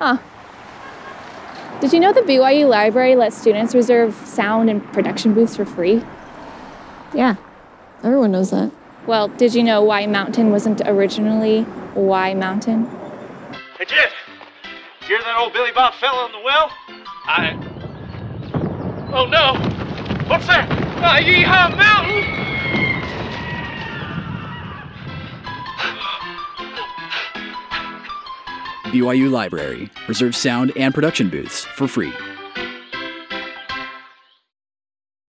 Huh. Did you know the BYU library lets students reserve sound and production booths for free? Yeah, everyone knows that. Well, did you know Y Mountain wasn't originally Y Mountain? Hey, Jed, you hear that old Billy Bob fella in the well? I. Oh no! What's that? Ah, Yeehaw Mountain! BYU Library. Reserve sound and production booths for free.